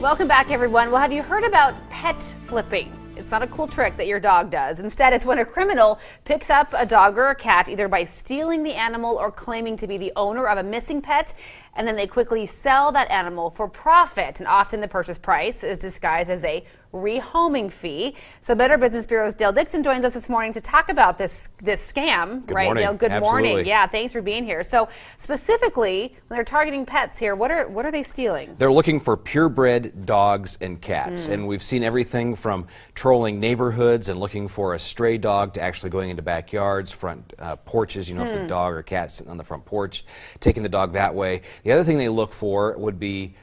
Welcome back, everyone. Well, have you heard about pet flipping? It's not a cool trick that your dog does. Instead, it's when a criminal picks up a dog or a cat either by stealing the animal or claiming to be the owner of a missing pet, and then they quickly sell that animal for profit. And often the purchase price is disguised as a rehoming fee. So Better Business Bureau's Dale Dixon joins us this morning to talk about this this scam. Good right, morning. Dale? Good Absolutely. morning. Yeah, thanks for being here. So specifically, when they're targeting pets here, what are what are they stealing? They're looking for purebred dogs and cats. And we've seen everything from trolling neighborhoods and looking for a stray dog to actually going into backyards, front uh, porches. You know, if the dog or cat sitting on the front porch, taking the dog that way. The other thing they look for would be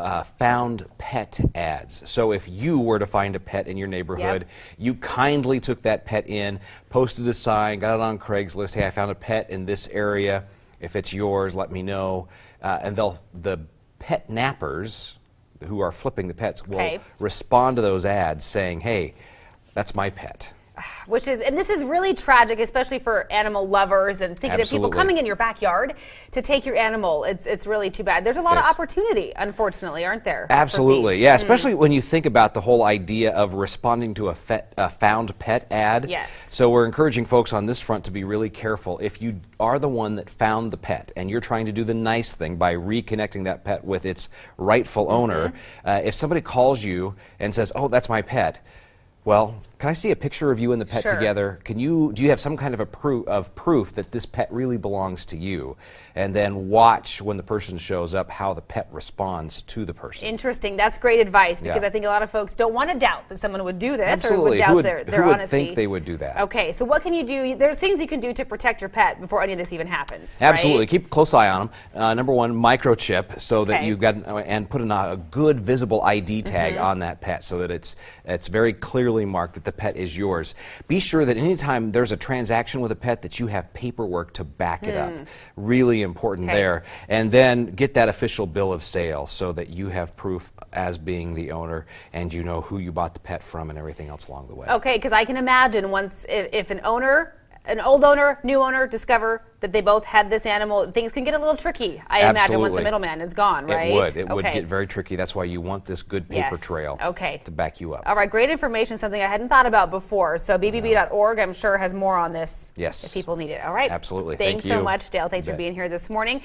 uh, found pet ads. So if you were to find a pet in your neighborhood, you kindly took that pet in, posted a sign, got it on Craigslist. Hey, I found a pet in this area. If it's yours, let me know. Uh, and they'll the pet nappers who are flipping the pets will Okay. respond to those ads saying, "Hey, that's my pet." Which is and this is really tragic especially for animal lovers and thinking of people coming in your backyard to take your animal it's it's really too bad there's a lot of opportunity unfortunately aren't there Absolutely, yeah. Especially when you think about the whole idea of responding to a, fe- a found pet ad. Yes. So we're encouraging folks on this front to be really careful. If you are the one that found the pet and you're trying to do the nice thing by reconnecting that pet with its rightful Mm-hmm. owner, uh, if somebody calls you and says, "Oh, that's my pet," well, can I see a picture of you and the pet Sure. together? Can you do you have some kind of a proof of proof that this pet really belongs to you? And then watch when the person shows up how the pet responds to the person. Interesting. That's great advice because Yeah. I think a lot of folks don't want to doubt that someone would do this or would doubt would- their, their who would honesty. think they would do that? Okay, so what can you do? There's things you can do to protect your pet before any of this even happens. right? Absolutely. Keep a close eye on them. Uh, number one, microchip, so that you've got and put in a, a good visible ID tag Mm-hmm. on that pet, so that it's it's very clearly marked that the pet is yours. Be sure that anytime there's a transaction with a pet, that you have paperwork to back it up. Really important Hmm. Okay. there. And then get that official bill of sale, so that you have proof as being the owner, and you know who you bought the pet from, and everything else along the way. Okay, because I can imagine once if, if an owner, an old owner, new owner discover that they both had this animal, things can get a little tricky. I imagine once the middleman is gone, right? It would. It would get very tricky. That's why you want this good paper Yes. trail Okay. to back you up. All right, great information, something I hadn't thought about before. So BBB.org, I'm sure, has more on this Yes. if people need it. All right. Absolutely. Thank Thanks so you. much, Dale. Thanks for being here this morning.